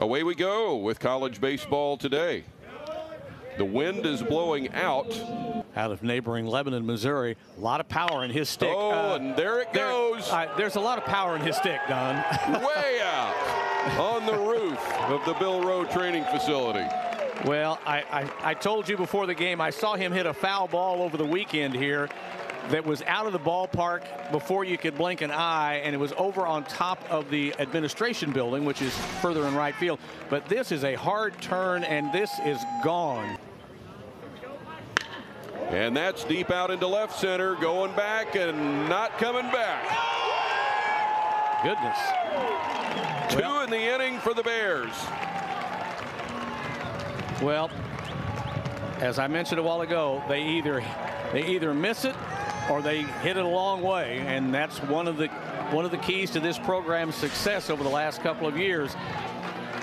Away we go with college baseball today. The wind is blowing out. Out of neighboring Lebanon, Missouri. A lot of power in his stick. Oh, uh, and there it goes. Uh, there's a lot of power in his stick, Don. Way out on the roof of the Bill Rowe training facility. Well, I, I, I told you before the game, I saw him hit a foul ball over the weekend here that was out of the ballpark before you could blink an eye, and it was over on top of the administration building, which is further in right field. But this is a hard turn, and this is gone. And that's deep out into left center, going back and not coming back. Goodness. Two well, in the inning for the Bears. Well, as I mentioned a while ago, they either they either miss it or they hit it a long way, and that's one of the one of the keys to this program's success over the last couple of years.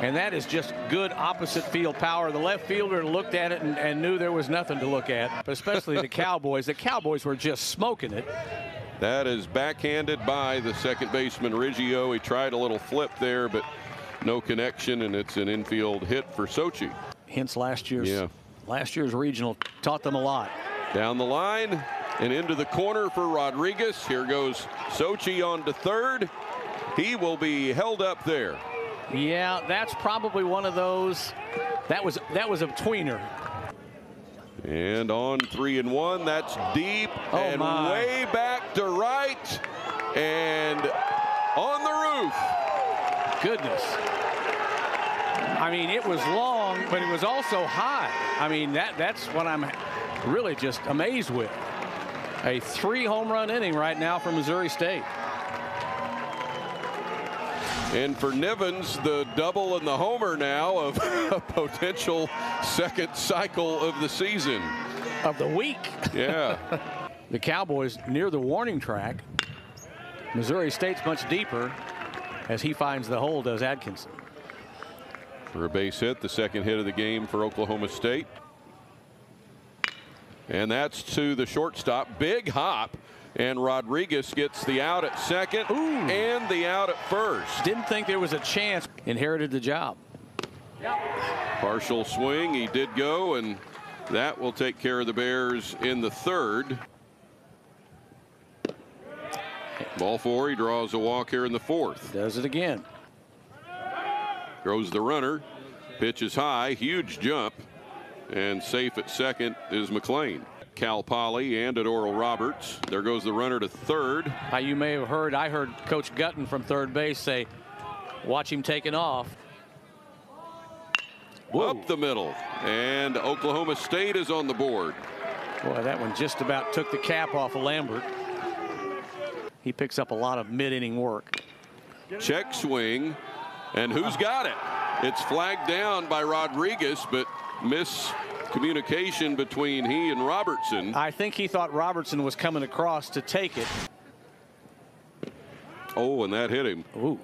And that is just good opposite field power. The left fielder looked at it and, and knew there was nothing to look at, but especially the Cowboys. The Cowboys were just smoking it. That is backhanded by the second baseman Riggio. He tried a little flip there, but no connection, and it's an infield hit for Sochi. Hence last year's yeah. last year's regional taught them a lot. Down the line, and into the corner for Rodriguez. Here goes Sochi on to third. He will be held up there. Yeah, that's probably one of those. That was that was a tweener. And on three and one, that's deep oh and my. way back to right and on the roof. Goodness. I mean, it was long, but it was also high. I mean, that that's what I'm really just amazed with. A three home run inning right now for Missouri State. And for Nivens, the double and the homer now of a potential second cycle of the season. Of the week. Yeah. the Cowboys near the warning track. Missouri State's much deeper as he finds the hole, does Atkinson. For a base hit, the second hit of the game for Oklahoma State. And that's to the shortstop. Big hop. And Rodriguez gets the out at second Ooh. and the out at first. Didn't think there was a chance. Inherited the job. Yep. Partial swing. He did go, and that will take care of the Bears in the third. Ball four. He draws a walk here in the fourth. Does it again. Throws the runner. Pitch is high. Huge jump. And safe at second is McLean. Cal Poly and at Oral Roberts. There goes the runner to third. Uh, you may have heard, I heard Coach Guttin from third base say, watch him taking off. Whoa. Up the middle. And Oklahoma State is on the board. Boy, that one just about took the cap off of Lambert. He picks up a lot of mid-inning work. Check swing. And who's got it? It's flagged down by Rodriguez, but miscommunication between he and Robertson. I think he thought Robertson was coming across to take it. Oh, and that hit him. Ooh.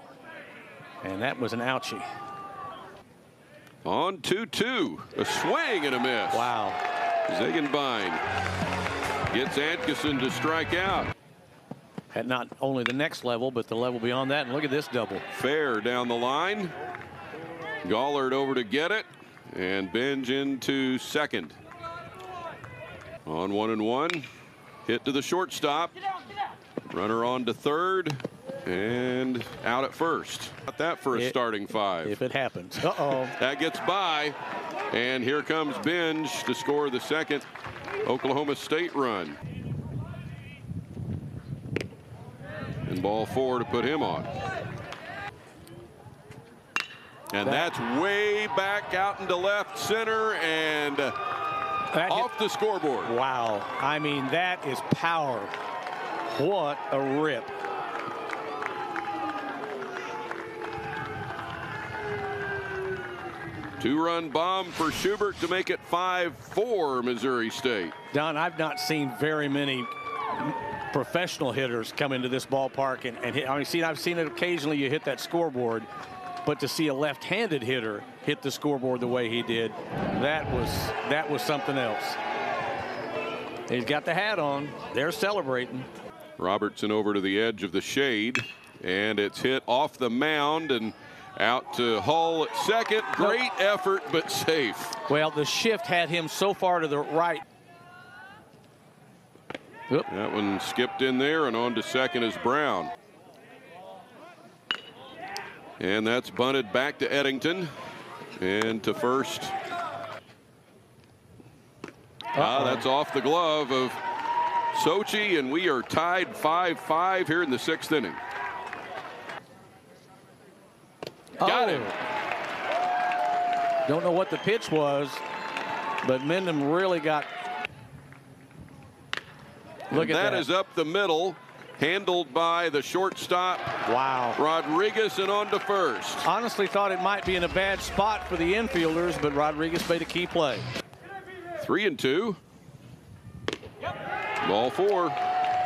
And that was an ouchie. On 2-2. A swing and a miss. Wow. Ziegenbein gets Atkinson to strike out. At not only the next level, but the level beyond that. And look at this double. Fair down the line. Gaulard over to get it. And Benge into second. On one and one. Hit to the shortstop. Runner on to third. And out at first. Got that for a it, starting five. If it happens. Uh-oh. that gets by. And here comes Benge to score the second Oklahoma State run. And ball four to put him on. And that, that's way back out into left center and off the scoreboard. Wow. I mean, that is power. What a rip. Two-run bomb for Schubert to make it 5-4 Missouri State. Don, I've not seen very many professional hitters come into this ballpark and, and hit. I mean, see, I've seen it occasionally. You hit that scoreboard, but to see a left-handed hitter hit the scoreboard the way he did, that was that was something else. He's got the hat on. They're celebrating. Robertson over to the edge of the shade, and it's hit off the mound and Out to Hull at second. Great effort, but safe. Well, the shift had him so far to the right. Oop. That one skipped in there and on to second is Brown. And that's bunted back to Eddington and to first. Uh -oh. Ah, that's off the glove of Sochi, and we are tied 5-5 here in the sixth inning. Got oh. him. Don't know what the pitch was, but Mendham really got. Look and at that. That is up the middle, handled by the shortstop. Wow. Rodriguez and on to first. Honestly thought it might be in a bad spot for the infielders, but Rodriguez made a key play. Three and two. Ball four.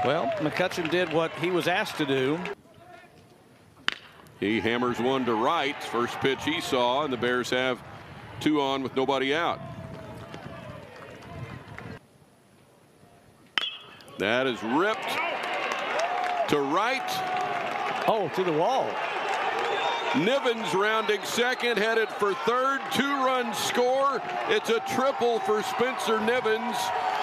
Well, McCutcheon did what he was asked to do. He hammers one to right. First pitch he saw, and the Bears have two on with nobody out. That is ripped to right. Oh, to the wall. Nivens rounding second, headed for third. Two-run score. It's a triple for Spencer Nivens.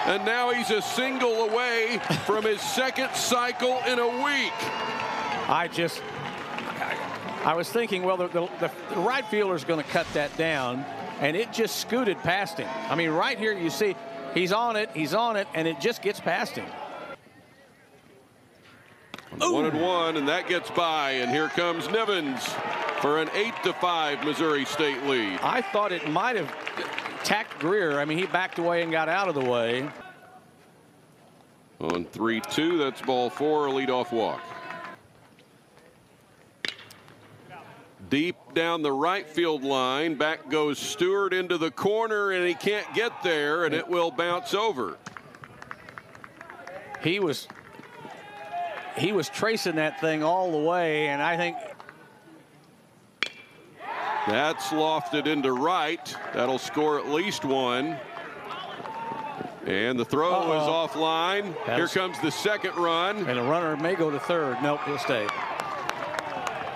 And now he's a single away from his second cycle in a week. I just, I was thinking, well, the, the, the right fielder is going to cut that down, and it just scooted past him. I mean, right here you see he's on it, he's on it, and it just gets past him. Ooh. One and one, and that gets by, and here comes Nivens for an eight to five Missouri State lead. I thought it might have tacked Greer. I mean, he backed away and got out of the way. On 3-2, that's ball four, a leadoff walk. Deep down the right field line. Back goes Stewart into the corner, and he can't get there, and it will bounce over. He was he was tracing that thing all the way, and I think that's lofted into right. That'll score at least one. And the throw uh -oh. is offline. Here comes the second run. And the runner may go to third. Nope, he'll stay.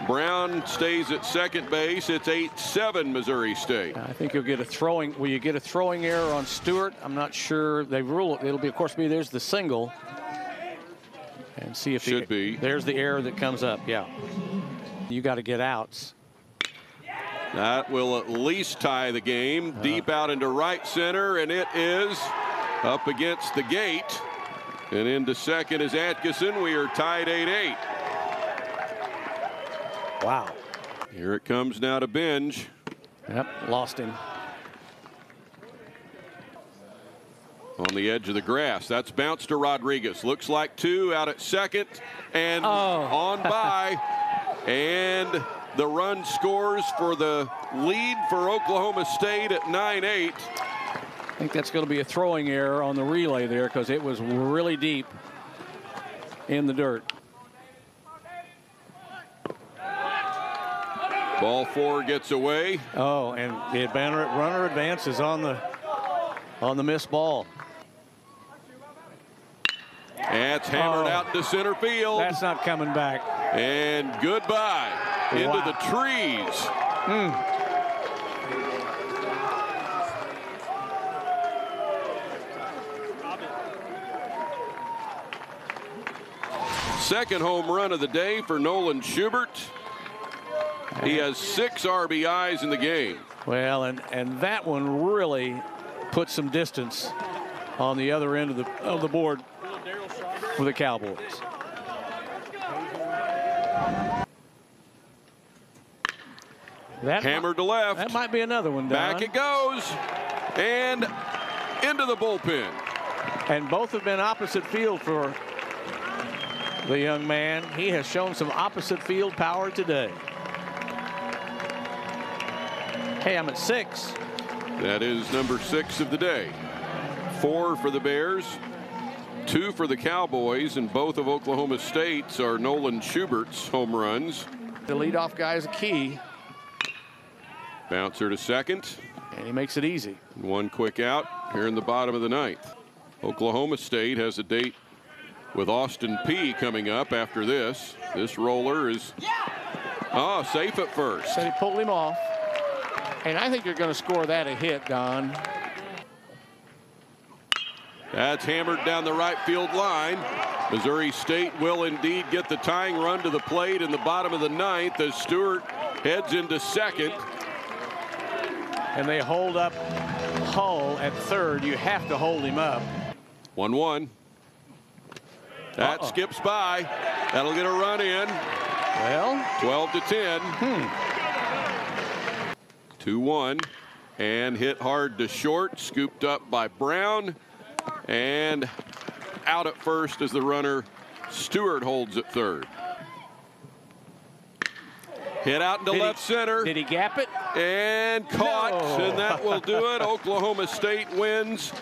Brown stays at second base. It's 8-7 Missouri State. I think you'll get a throwing. Will you get a throwing error on Stewart? I'm not sure. They rule it. It'll be, of course, be there's the single. And see if should the, be. There's the error that comes up. Yeah. You got to get outs. That will at least tie the game. Uh, Deep out into right center, and it is up against the gate. And into second is Atkinson. We are tied 8-8. Wow. Here it comes now to Benge. Yep, lost him. On the edge of the grass. That's bounced to Rodriguez. Looks like two out at second and oh. on by. and the run scores for the lead for Oklahoma State at 9-8. I think that's going to be a throwing error on the relay there because it was really deep in the dirt. Ball four gets away. Oh, and the runner advances on the on the missed ball. That's hammered oh, out to center field. That's not coming back. And goodbye wow. into the trees. Mm. Second home run of the day for Nolan Schubert. He has six RBIs in the game. Well, and and that one really put some distance on the other end of the of the board for the Cowboys. That Hammered to left. That might be another one. Don. Back it goes. And into the bullpen. And both have been opposite field for the young man. He has shown some opposite field power today. Hey, I'm at six. That is number six of the day. Four for the Bears, two for the Cowboys, and both of Oklahoma State's are Nolan Schubert's home runs. The leadoff guy is a key. Bouncer to second. And he makes it easy. One quick out here in the bottom of the ninth. Oklahoma State has a date with Austin Peay coming up after this. This roller is Oh, safe at first. Said he pulled him off. And I think you're going to score that a hit, Don. That's hammered down the right field line. Missouri State will indeed get the tying run to the plate in the bottom of the ninth as Stewart heads into second. And they hold up Hull at third. You have to hold him up. 1 1. That Uh-oh. skips by. That'll get a run in. Well, 12 to 10. Hmm. 2 1. And hit hard to short. Scooped up by Brown. And out at first as the runner Stewart holds at third. Hit out into Did he- left center. did he gap it? And caught. No. And that will do it. Oklahoma State wins.